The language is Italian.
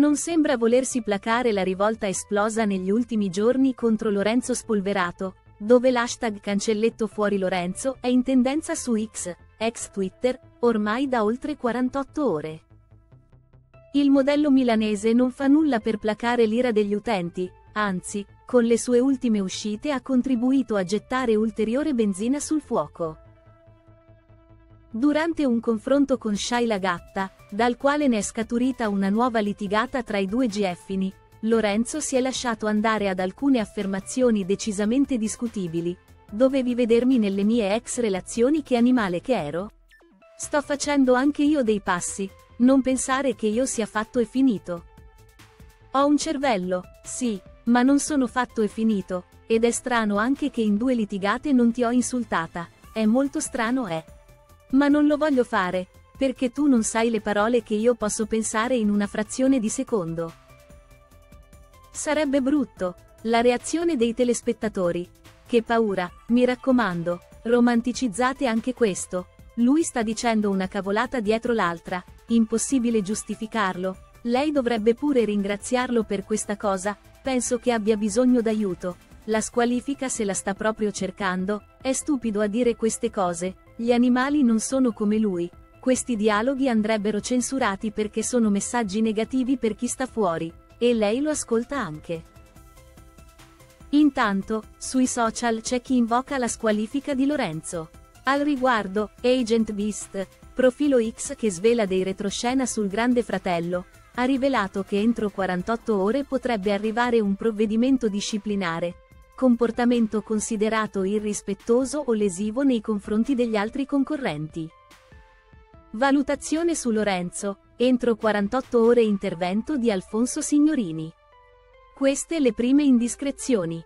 Non sembra volersi placare la rivolta esplosa negli ultimi giorni contro Lorenzo Spolverato, dove l'hashtag cancelletto fuori Lorenzo è in tendenza su X, ex Twitter, ormai da oltre 48 ore. Il modello milanese non fa nulla per placare l'ira degli utenti, anzi, con le sue ultime uscite ha contribuito a gettare ulteriore benzina sul fuoco. Durante un confronto con Shaila Gatta, dal quale ne è scaturita una nuova litigata tra i due GFini, Lorenzo si è lasciato andare ad alcune affermazioni decisamente discutibili. Dovevi vedermi nelle mie ex relazioni che animale che ero? Sto facendo anche io dei passi, non pensare che io sia fatto e finito. Ho un cervello, sì, ma non sono fatto e finito, ed è strano anche che in due litigate non ti ho insultata, è molto strano è. Eh. Ma non lo voglio fare, perché tu non sai le parole che io posso pensare in una frazione di secondo. Sarebbe brutto, la reazione dei telespettatori. Che paura, mi raccomando, romanticizzate anche questo. Lui sta dicendo una cavolata dietro l'altra, impossibile giustificarlo. Lei dovrebbe pure ringraziarlo per questa cosa, penso che abbia bisogno d'aiuto. La squalifica se la sta proprio cercando, è stupido a dire queste cose, gli animali non sono come lui. Questi dialoghi andrebbero censurati perché sono messaggi negativi per chi sta fuori, e lei lo ascolta anche. Intanto, sui social c'è chi invoca la squalifica di Lorenzo. Al riguardo, Agent Beast, profilo X che svela dei retroscena sul Grande Fratello, ha rivelato che entro 48 ore potrebbe arrivare un provvedimento disciplinare, comportamento considerato irrispettoso o lesivo nei confronti degli altri concorrenti. Valutazione su Lorenzo, entro 48 ore intervento di Alfonso Signorini. Queste le prime indiscrezioni.